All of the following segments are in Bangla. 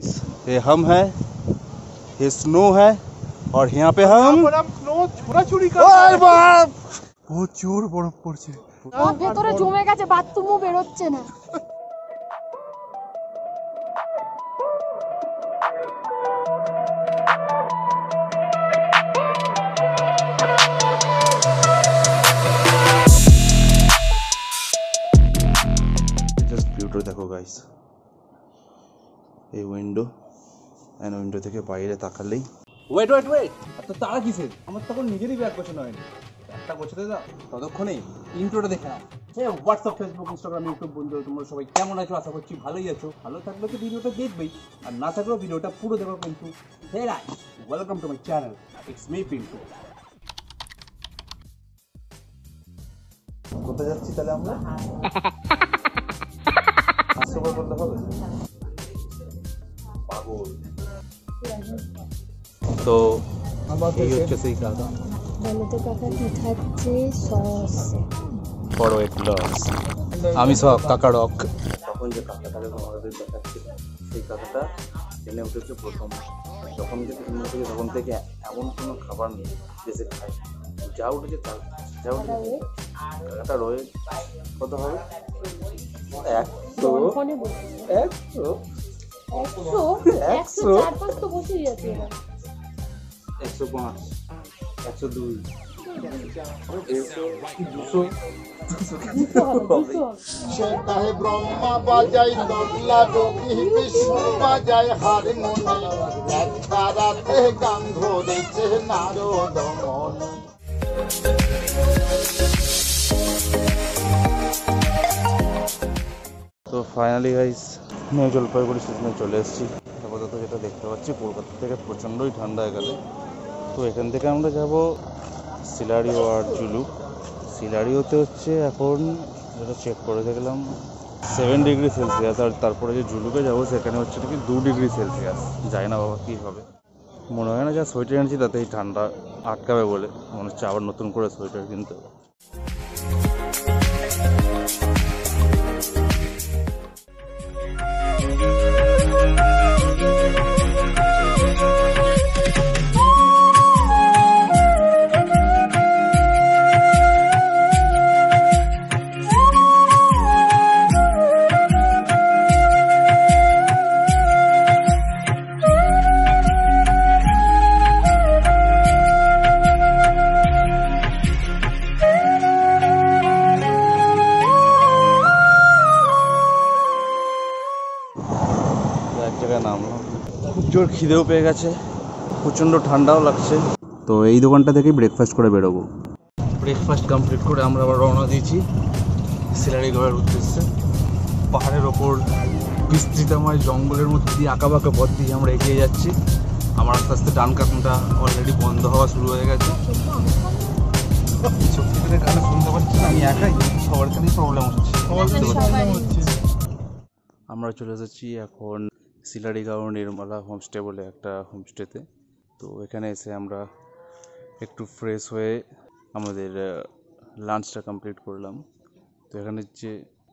ये हम है ये स्नो है और यहाँ पे हम ছোড়াছুড়ি ওরে বাপ! প্রচুর বরফ পড়ছে আমার ভেতরে জমে গেছে বাথরুমও বেরোচ্ছে না জাস্ট ভিউটা দেখো গাইস এই উইন্ডো অ্যান্ড উইন্ডো থেকে বাইরে তাকালেই ওয়েট ওয়েট ওয়েট এত তারা কিসের? আমার তখন নিজেরই ব্যাগ গোছানো হয়নি। একটা গোছাতে দাও। ততক্ষণে ইন্ট্রোটা দেখে নাও। হ্যাঁ হোয়াটসঅ্যাপ ফেসবুক ইনস্টাগ্রাম ইউটিউব বন্ধু তোমরা সবাই কেমন আছো? আশা করছি ভালোই আছো। ভালো থাকলে তো ভিডিওটা দেখবেই। আর না থাকলেও ভিডিওটা পুরো দেখো কিন্তু। Hey Rai welcome to my channel it's me Pintu কোথায় যাচ্ছি তাহলে আমরা? হাস্যকর বলতে হবে? তো এই হচ্ছে সেই কাকা বলো তো কাকা কি খাচ্ছে সস। বড় এক লস আমি সব কাকারক তখন যে কাকাটাকে আমাদের দেখাচ্ছিল সেই কাকাটা ট্রেনে উঠেছে প্রথম। যখন থেকে ট্রেনে থেকে তখন থেকে এমন কোনো খাবার নেই যে সে খায়। যা উঠেছে তা যা উঠেছে কাকাটা রয়ে? কত হবে? একশো ফোনে বলছি। একশো। একশো একশো চার পাঁচ তো বসেই আছে একশো পাঁচ একশো দুই। সেটাহে ব্রহ্মা বাজাই তবলা যোগী বিষ্ণু বাজাই হারমোনি একটা রাতে গান ধরেছে নারদ তো ফাইনালি গাইস নিউ জলপাইগুড়ি স্টেশনে চলে এসেছি। আপাতত যেটা দেখতে পাচ্ছি, কলকাতা থেকে প্রচণ্ডই ঠান্ডা এখানে তো এখান থেকে আমরা যাব সিলারিও আর জুলু। সিলারিওতে হচ্ছে এখন যেটা চেক করে দেখলাম সেভেন ডিগ্রি সেলসিয়াস আর তারপরে যে জুলুকে যাব সেখানে হচ্ছে নাকি দু ডিগ্রি সেলসিয়াস যায় না বাবা কী হবে। মনে হয় না যা সোয়েটার এনেছি তাতেই ঠান্ডা আটকাবে বলে। মনে হচ্ছে আবার নতুন করে সোয়েটার কিনতে হবে। খিদেও পেয়ে গেছে প্রচণ্ড ঠান্ডাও লাগছে। তো এই দোকানটা থেকেই ব্রেকফাস্ট করে বেরোবো। ব্রেকফাস্ট কমপ্লিট করে আমরা আবার রওনা দিয়েছি সিলারিগড়ের উদ্দেশ্যে। পাহাড়ের ওপর বিস্তৃতময় জঙ্গলের মধ্যে দিয়ে আঁকা বাঁকা পথ দিয়ে আমরা এগিয়ে যাচ্ছি। আমার আস্তে আস্তে ডান কাকনটা অলরেডি বন্ধ হওয়া শুরু হয়ে গেছে। সত্যি শুনতে পাচ্ছি না আমি একাই সবার কাছেই প্রবলেম হচ্ছে। আমরা চলে এসেছি এখন সিলারিগাঁও নির্মলা হোমস্টে বলে একটা হোমস্টেতে। তো এখানে এসে আমরা একটু ফ্রেশ হয়ে আমাদের লাঞ্চটা কমপ্লিট করলাম। তো এখানে যে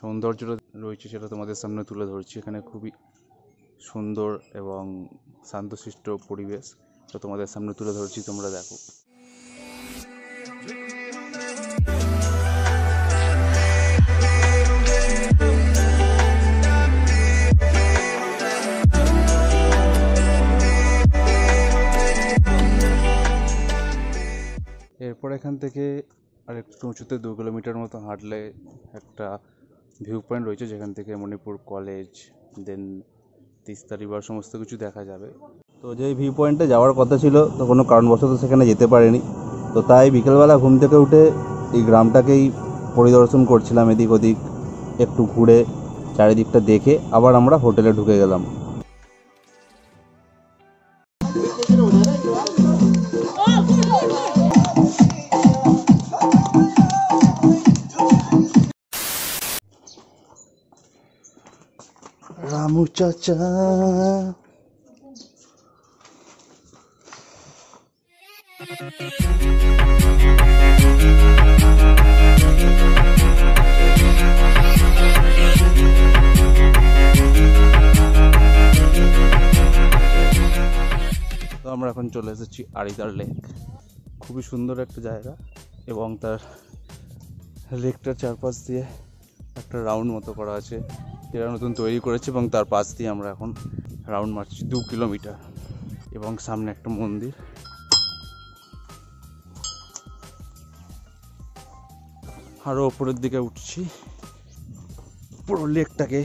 সৌন্দর্যটা রয়েছে সেটা তোমাদের সামনে তুলে ধরছি। এখানে খুবই সুন্দর এবং শান্তশিষ্ট পরিবেশ। তো তোমাদের সামনে তুলে ধরছি, তোমরা দেখো। এরপর এখান থেকে আর একটু উঁচুতে দু কিলোমিটার মতো হাঁটলে একটা ভিউ পয়েন্ট রয়েছে, যেখান থেকে Manipur college then Teesta river সমস্ত কিছু দেখা যাবে। তো যেই ভিউ পয়েন্টে যাওয়ার কথা ছিল, তো কোনো কারণবশত সেখানে যেতে পারেনি। তো তাই বিকেলবেলা ঘুম থেকে উঠে এই গ্রামটাকেই পরিদর্শন করছিলাম এদিক ওদিক, একটু ঘুরে, চারিদিকটা দেখে আবার আমরা হোটেলে ঢুকে গেলাম। চাচা। আমরা এখন চলে এসেছি আরিদার লেক। খুবই সুন্দর একটা জায়গা এবং তার লেকটার চারপাশ দিয়ে একটা রাউন্ড মতো করা আছে। যেটা নতুন তৈরি করেছে এবং তার পাশ দিয়ে আমরা এখন রাউন্ড মারছি দু কিলোমিটার। এবং সামনে একটা মন্দির। আরও ওপরের দিকে উঠছি। পুরো লেকটাকে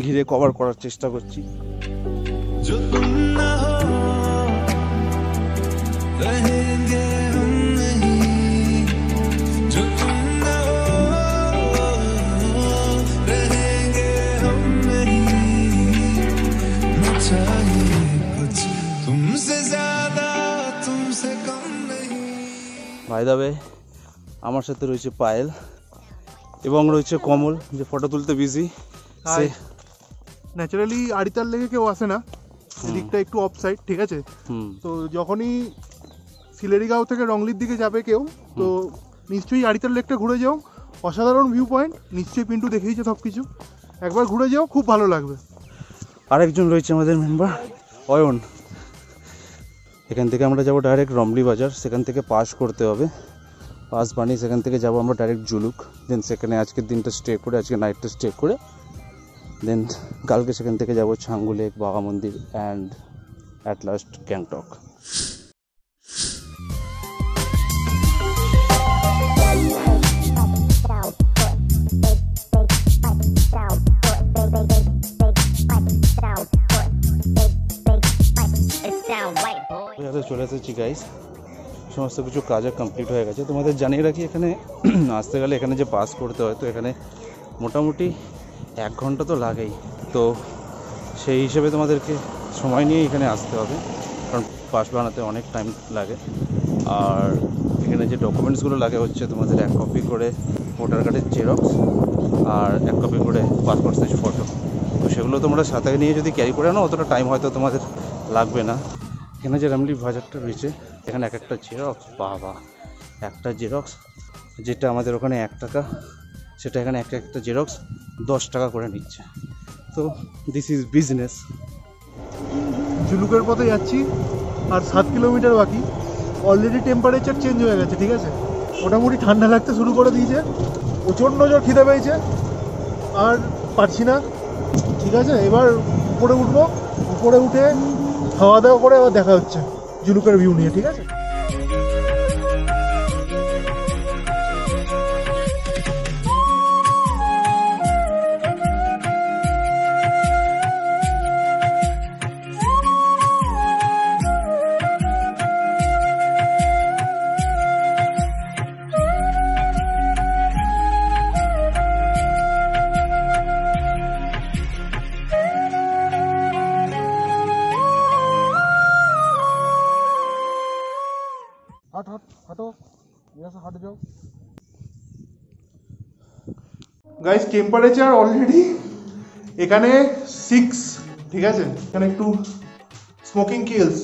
ঘিরে কভার করার চেষ্টা করছি। ভাই দাবে আমার সাথে রয়েছে পায়েল এবং রয়েছে কমল যে ফটো তুলতে বিজি সে ন্যাচারালি আড়িতার লেগে কেউ আসে না। এদিকটা একটু অফ সাইড ঠিক আছে? তো যখনই সিলেরিগাঁও থেকে রংলির দিকে যাবে কেউ তো নিশ্চয়ই আড়িতার লেকটা ঘুরে যাও। অসাধারণ ভিউ পয়েন্ট নিশ্চয়ই পিন্টু দেখিয়েছে সব কিছু একবার ঘুরে যাও খুব ভালো লাগবে। আরেকজন রয়েছে আমাদের মেম্বার অয়ন। এখান থেকে আমরা যাব ডাইরেক্ট রমলি বাজার, সেখান থেকে পাস করতে হবে। পাস বানিয়ে সেখান থেকে যাব আমরা ডাইরেক্ট জুলুক। দেন সেখানে আজকের দিনটা স্টে করে, আজকে নাইটটা স্টে করে দেন কালকে সেখান থেকে যাব ছাঙ্গু লেক বাবা মন্দির অ্যান্ড অ্যাট লাস্ট গ্যাংটক যাতে চলে এসেছি গাইস সমস্ত কিছু কাজ কমপ্লিট হয়ে গেছে। তোমাদের জানিয়ে রাখি, এখানে আসতে গেলে এখানে যে পাস করতে হয়, তো এখানে মোটামুটি এক ঘণ্টা তো লাগেই। তো সেই হিসেবে তোমাদেরকে সময় নিয়ে এখানে আসতে হবে, কারণ পাস বানাতে অনেক টাইম লাগে। আর এখানে যে ডকুমেন্টসগুলো লাগে হচ্ছে তোমাদের এক কপি করে ভোটার কার্ডের জেরক্স আর এক কপি করে পাসপোর্ট সাইজ ফটো তো সেগুলো তোমরা সাথে নিয়ে যদি ক্যারি করে আনো অতটা টাইম হয়তো তোমাদের লাগবে না। এখানে যে রামলি বাজারটা রয়েছে, এখানে এক একটা জেরক্স বাবা, একটা জেরক্স যেটা আমাদের ওখানে এক টাকা, সেটা এখানে এক একটা জেরক্স দশ টাকা করে নিচ্ছে। তো দিস ইজ বিজনেস জুলুকের পথে যাচ্ছি, আর সাত কিলোমিটার বাকি। অলরেডি টেম্পারেচার চেঞ্জ হয়ে গেছে, ঠিক আছে? মোটামুটি ঠান্ডা লাগতে শুরু করে দিয়েছে। প্রচণ্ড জোর খিদে পেয়েছে, আর পারছি না। ঠিক আছে, এবার উপরে উঠবো। উপরে উঠে খাওয়া দাওয়া করে আবার দেখা হচ্ছে জুলুকের ভিউ নিয়ে ঠিক আছে? গাইস টেম্পারেচার অলরেডি এখানে সিক্স ঠিক আছে? এখানে একটু স্মোকিং কিলস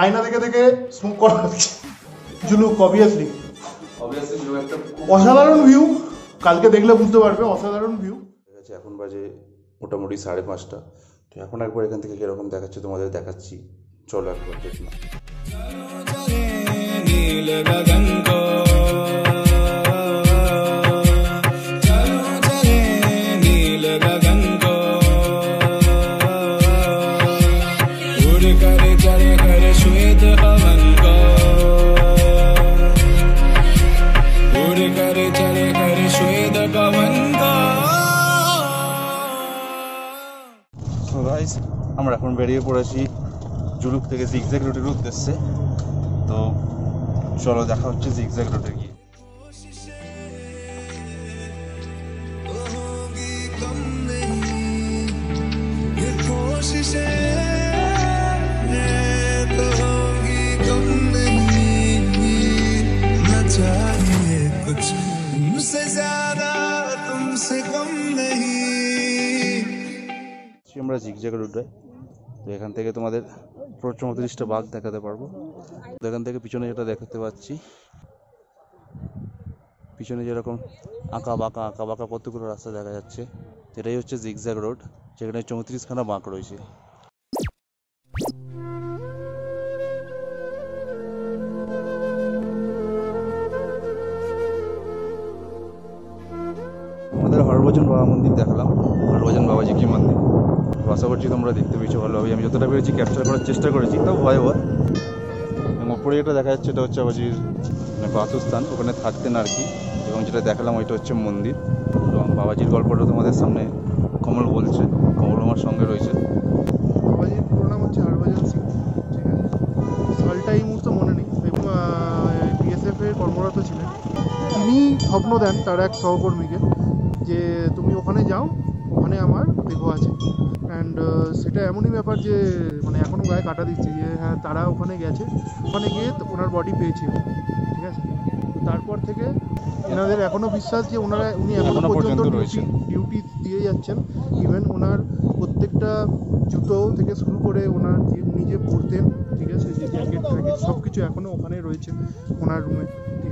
আয়না থেকে থেকে স্মোক করা হচ্ছে। জুলুক অবভিয়াসলি অসাধারণ ভিউ কালকে দেখলে বুঝতে পারবে অসাধারণ ভিউ ঠিক আছে এখন বাজে মোটামুটি সাড়ে পাঁচটা। তো এখন একবার এখান থেকে কীরকম দেখাচ্ছে তোমাদের দেখাচ্ছি। চলো একবার দেখলাম এখন বেরিয়ে পড়েছি জুলুক থেকে জিগজ্যাগ রুটের ঢুকতেছে তো চলো দেখা হচ্ছে জিগজ্যাগ রুটে গিয়ে। আমরা জিগজ্যাগ রুটে তো এখান থেকে তোমাদের পঁয়ত্রিশটা বাঘ দেখাতে পারব। এখান থেকে পিছনে যেটা দেখতে পাচ্ছি, পিছনে যেরকম আঁকা বাঁকা আঁকা বাঁকা কতগুলো রাস্তা দেখা যাচ্ছে, সেটাই হচ্ছে জিগজ্যাগ রোড যেখানে চৌত্রিশখানা বাঁক রয়েছে। আমাদের হরভজন বাবা মন্দির দেখালাম। হরভজন বাবাজি কি মন্দির? আশা করছি তোমরা দেখতে পেয়েছ ভালোভাবে। আমি যতটা পেরেছি ক্যাপচার করার চেষ্টা করেছি তাও ভয় ভয়। এবং ওপরে যেটা দেখা যাচ্ছে, এটা হচ্ছে বাবাজির মানে বাসস্থান। ওখানে থাকতেন আর কি। এবং যেটা দেখালাম, ওইটা হচ্ছে মন্দির। এবং বাবাজির গল্পটা তোমাদের সামনে কমল বলছে। কমল আমার সঙ্গে রয়েছে। বাবাজির পুরো নাম হচ্ছে ঠিক আছে? মনে নেই। কর্মরত ছিলেন। তিনি স্বপ্ন দেন তার এক সহকর্মীকে যে, তুমি ওখানে যাও, ওখানে আমার দেহ আছে। অ্যান্ড সেটা এমনই ব্যাপার যে মানে এখনও গায়ে কাটা দিচ্ছে যে হ্যাঁ তারা ওখানে গেছে। ওখানে গিয়ে তো ওনার বডি পেয়েছে। ঠিক আছে? তো তারপর থেকে এনাদের এখনও বিশ্বাস যে ওনারা উনি এখনও এখনও পর্যন্ত রয়েছেন। ডিউটি দিয়ে যাচ্ছেন। ইভেন ওনার প্রত্যেকটা জুতো থেকে শুরু করে ওনার যে উনি যে পরতেন ঠিক আছে যে জ্যাকেট ফ্যাকেট সব কিছু এখনও ওখানে রয়েছে ওনার রুমে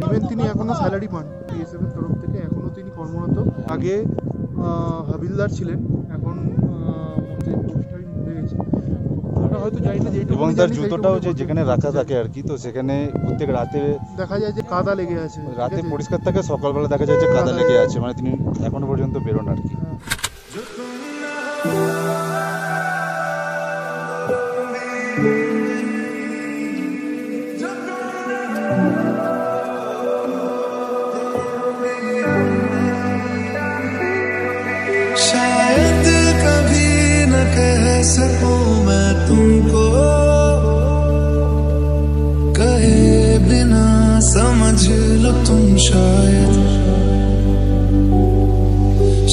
ইভেন তিনি এখনও স্যালারি পান। বিএসএফ এর তরফ থেকে এখনও তিনি কর্মরত। আগে হাবিলদার ছিলেন। এখন ওটা হয়তো জানি না যেইটুকু এবং তার জুতোটাও যে যেখানে রাখা থাকে আর কি তো সেখানে প্রত্যেক রাতে দেখা যায় যে কাদা লেগে আছে। রাতে পরিষ্কার থাকে সকালবেলা দেখা যায় যে কাদা লেগে আছে মানে তিনি এখনও পর্যন্ত বেরোন আর কি। कह सकूं मैं तुमको कहे बिना समझ लो तुम शायद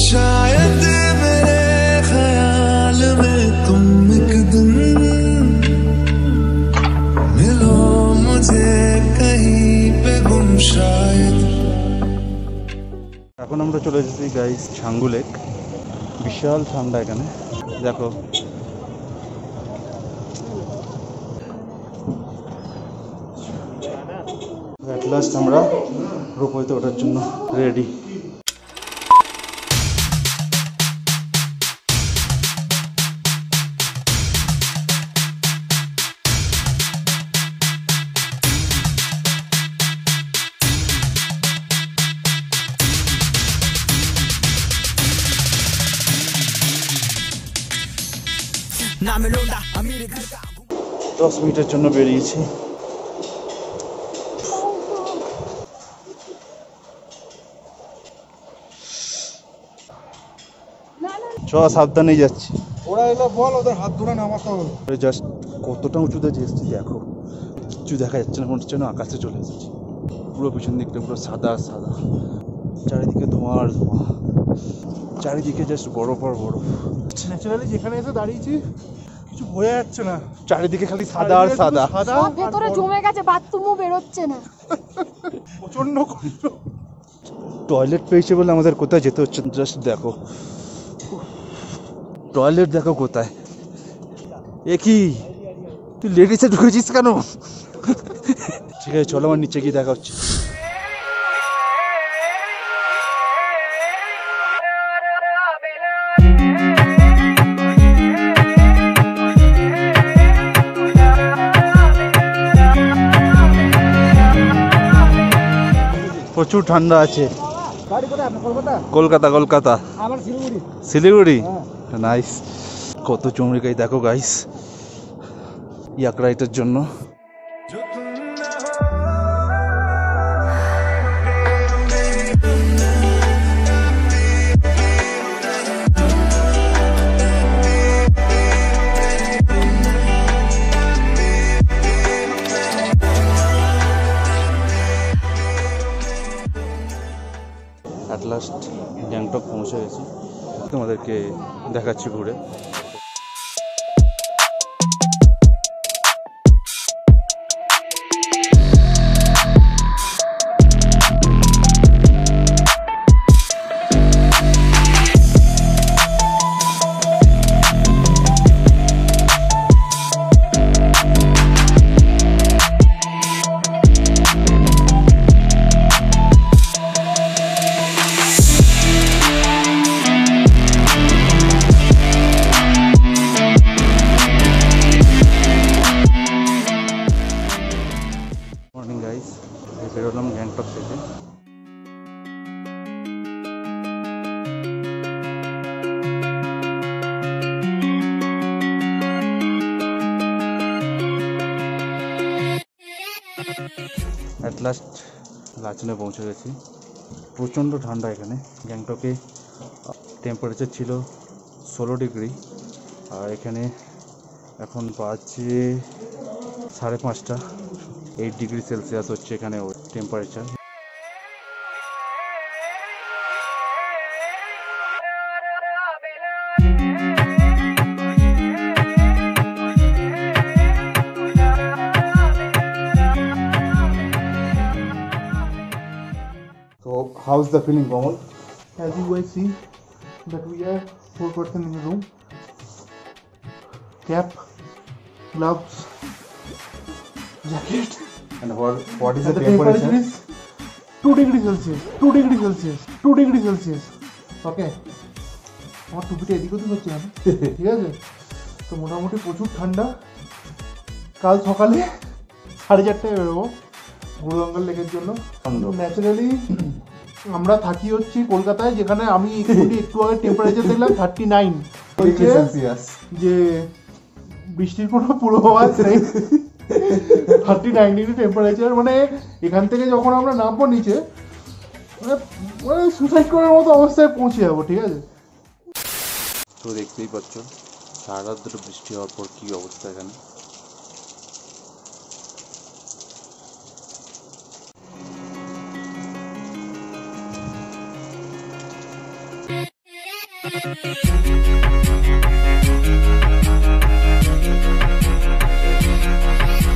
शायद मेरे ख्याल में तुम एक दिन मिलो मुझे कहीं पे गुम शायद এখন আমরা চলে এসেছি গাইস ছাঙ্গু লেক বিশাল ঠান্ডা এখানে দেখো। অ্যাট লাস্ট আমরা রোপওয়েতে ওঠার জন্য রেডি দশ মিনিটের জন্য বেরিয়েছি। চ সাবধানেই যাচ্ছি। ওরা এলো বল ওদের হাত ধরে নামাতে হবে জাস্ট কতটা উঁচুতে এসেছি দেখো। কিচ্ছু দেখা যাচ্ছে না মনে হচ্ছে না আকাশে চলে এসেছি। পুরো পিছন দিকটা পুরো সাদা আর সাদা। চারিদিকে ধোঁয়া আর ধোঁয়া। চারিদিকে জাস্ট বরফ আর বরফ। ন্যাচারালি যেখানে এসে দাঁড়িয়েছি কিছু বোঝা যাচ্ছে না। চারিদিকে খালি সাদা আর সাদা। সাদা সব ভেতরে জমে গেছে বাথরুমও বেরোচ্ছে না। প্রচণ্ড কষ্ট টয়লেট পেয়েছে বলে আমাদের কোথায় যেতে হচ্ছে? জাস্ট দেখো। টয়লেট দেখো কোথায়। এ কি? তুই লেডিসে ঢুকেছিস কেন? ঠিক আছে চলো আমার নিচে গিয়ে দেখা হচ্ছে। প্রচুর ঠান্ডা আছে। কলকাতা? কলকাতা শিলিগুড়ি। নাইস কত চুমড়ি গাই দেখো গাইস ইয়াকরাইটের জন্য। তোমাদেরকে দেখাচ্ছি ঘুরে। লাচনে পৌঁছে গেছি। প্রচণ্ড ঠান্ডা এখানে। গ্যাংটকে টেম্পারেচার ছিল ষোলো ডিগ্রি। আর এখানে এখন বাজে সাড়ে পাঁচটা। এইট ডিগ্রি সেলসিয়াস হচ্ছে এখানে temperature how's the feeling, Komal? As you guys see that we are four person in the room. Cap, gloves, jacket. And what, what is And the the temperature temperature? is 2 degree Celsius. 2 degree Celsius. 2 degree Celsius. Okay. আমার টুপিটা এদিক ওদিক হচ্ছে কেন ঠিক আছে তো মোটামুটি প্রচুর ঠান্ডা কাল সকালে সাড়ে চারটায় বেরোবো গুরুগঙ্গার লেকের জন্য ন্যাচারালি আমরা থাকি হচ্ছি কলকাতায় যেখানে আমি একটু একটু আগে টেম্পারেচার দেখলাম থার্টি নাইন যে বৃষ্টির কোনো পূর্বাভাস নেই। থার্টি নাইন ডিগ্রি টেম্পারেচার মানে এখান থেকে যখন আমরা নামবো নিচে মানে মানে সুসাইড করার মতো অবস্থায় পৌঁছে যাব ঠিক আছে? তো দেখতেই পাচ্ছ সারা রাত দুটো বৃষ্টি হওয়ার পর কি অবস্থা এখানে? Thank you.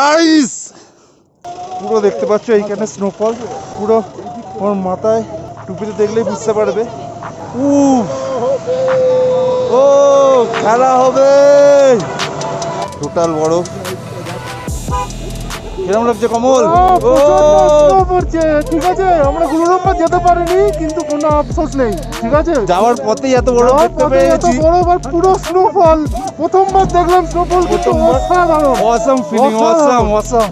গাইস পুরো দেখতে পাচ্ছ, এইখানে স্নোফল পুরো ওর মাথায় টুপিতে দেখলেই বুঝতে পারবে। উফ! ও, খেলা হবে! টোটাল বরফ। কিরম লাগছে কমল। পড়ছে। ঠিক আছে আমরা গুরুরম্বা যেতে পারিনি কিন্তু কোনো আফসোস নেই। ঠিক আছে? যাওয়ার পথেই এত বড় দেখতে পেয়েছি বড় পুরো স্নোফল প্রথমবার দেখলাম স্নোফল কিন্তু। অসাধারণ। Awesome feeling awesome. Awesome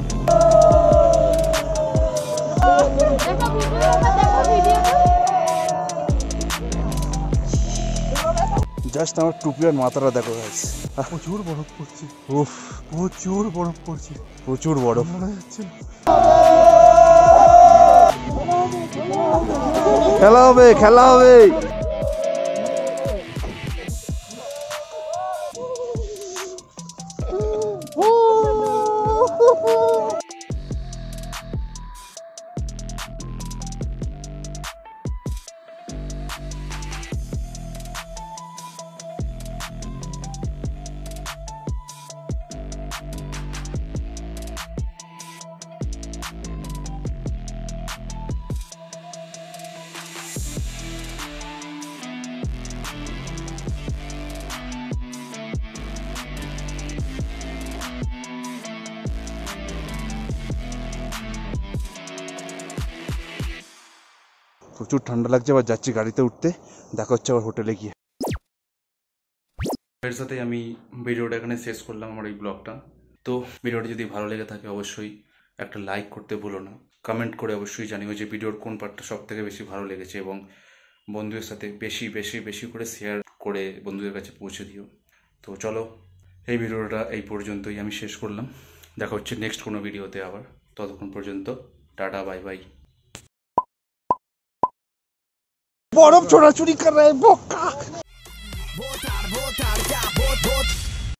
just আমার টুপি আর মাথাটা দেখো গাইস প্রচুর বরফ পড়ছে। উফ। প্রচুর বরফ পড়ছে। প্রচুর বরফ। মনে হচ্ছে খেলা হবে খেলা হবে। প্রচুর ঠান্ডা লাগছে আবার যাচ্ছি গাড়িতে উঠতে। দেখা হচ্ছে আবার হোটেলে গিয়ে। এর সাথে আমি ভিডিওটা এখানে শেষ করলাম আমার এই ব্লগটা। তো ভিডিওটি যদি ভালো লেগে থাকে অবশ্যই একটা লাইক করতে ভুলো না। কমেন্ট করে অবশ্যই জানিও যে ভিডিওর কোন পার্টটা সব থেকে বেশি ভালো লেগেছে এবং বন্ধুদের সাথে বেশি বেশি বেশি করে শেয়ার করে বন্ধুদের কাছে পৌঁছে দিও। তো চলো, এই ভিডিওটা এই পর্যন্তই আমি শেষ করলাম। দেখা হচ্ছে নেক্সট কোনো ভিডিওতে আবার। ততক্ষণ পর্যন্ত, টাটা বাই বাই বরফ ছোড়াছুড়ি কর রে বোকা votar,